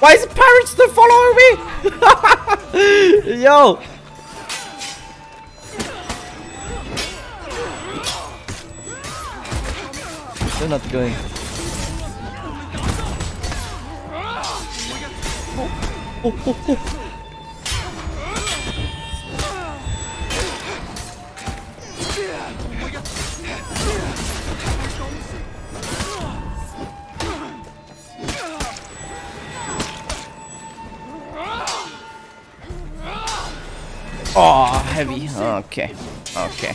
Why is pirate still following me? Yo! They're not going. Oh, oh, oh. Oh, heavy. Okay. Okay.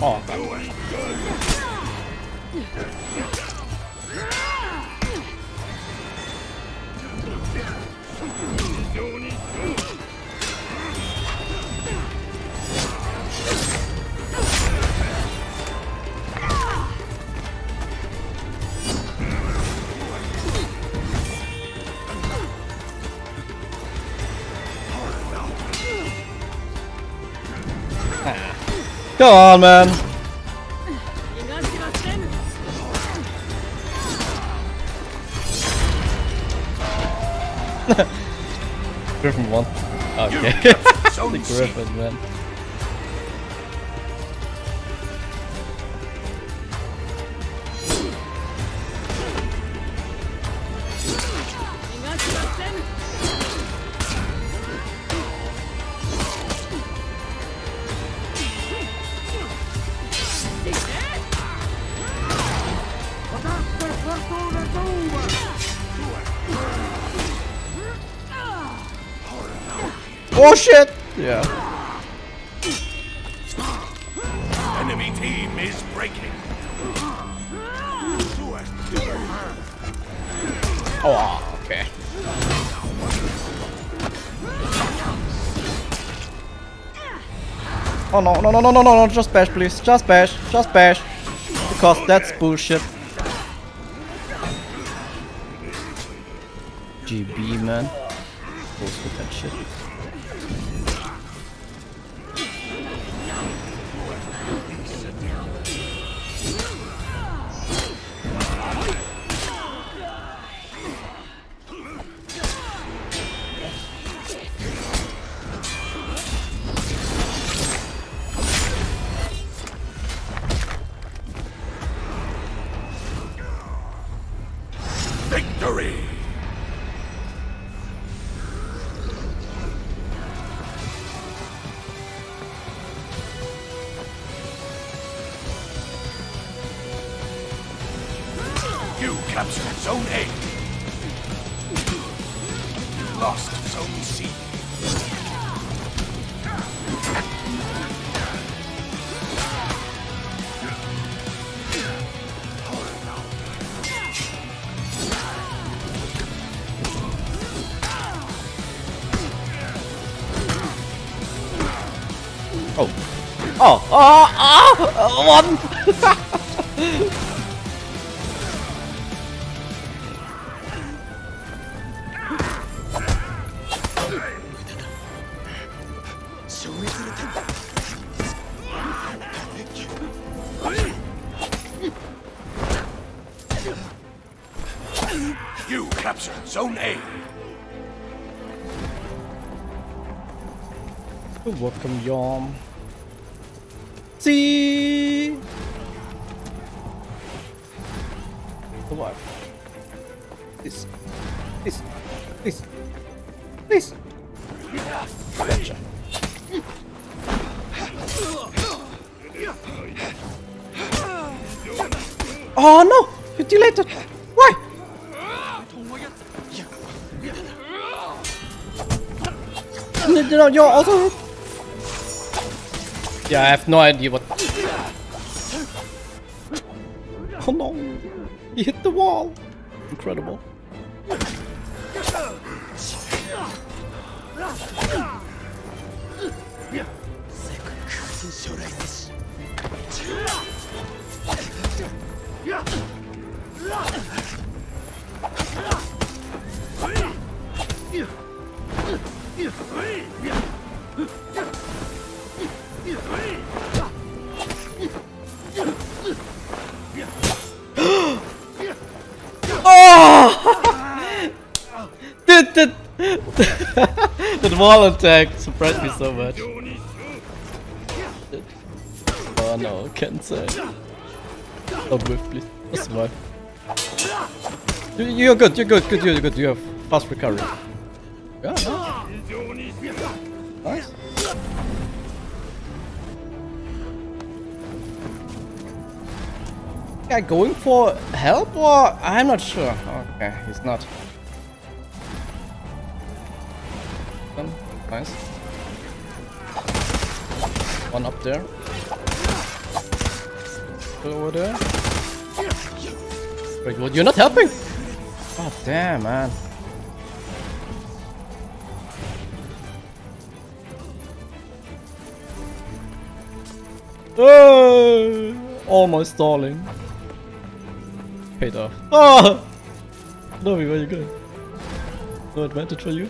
Oh, Go on, man. Gryphon won. Okay. the Gryphon, man. Oh shit! Yeah. Enemy team is breaking. Oh, ah, okay. Oh no, no, no, no, no, no, no, just bash, please. Just bash, just bash. Because that's bullshit. GB, man. Goes with that shit. Captured Zone A. Lost Zone C. Oh. Oh, oh, oh, one! Captured Zone A. Welcome, Yom. See. What? This. This. This. This. Gotcha. Oh no! Fifty later. Why? No, no, you're also Yeah, I have no idea what. Oh no! He hit the wall! Incredible. That wall attack surprised me so much. Oh no, can't say. Don't whiff, please. I'll survive. You- You're good, you're good, good, you're good. You have fast recovery. Yeah, nice. Nice. Guy going for help or I'm not sure. Okay, he's not. Nice. One up there. Two over there. Wait, what? You're not helping? Oh damn, man. Oh, almost stalling. Paid off. Oh! No, where you going? No advantage for you?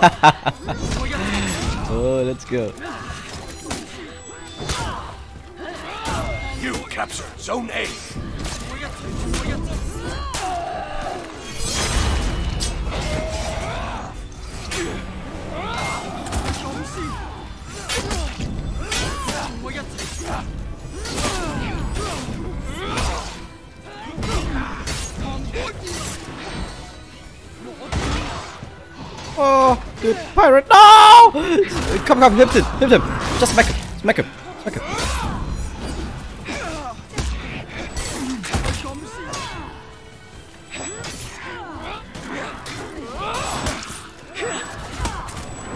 oh, let's go. You captured Zone A. pirate! No! Come, come, hit him, hit him. Just smack him, smack him, smack him.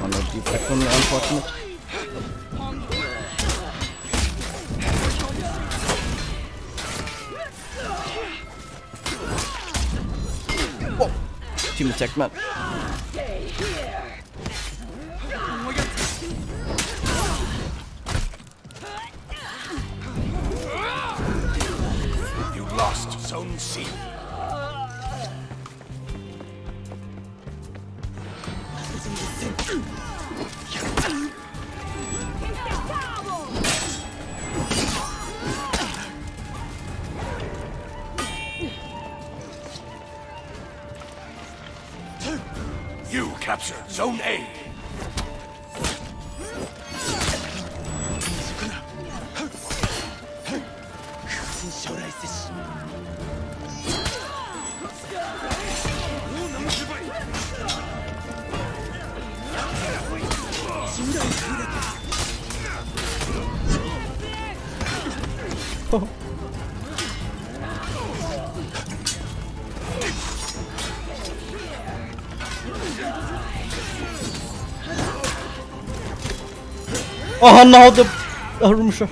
Oh no, defect from me, unfortunate. Whoa! Team attack, man. Zone C. You captured Zone A. Å, han hadde armshot.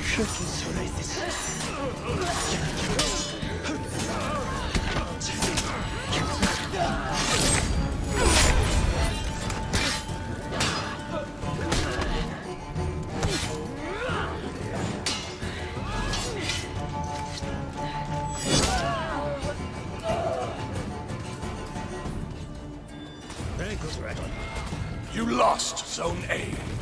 You lost Zone A.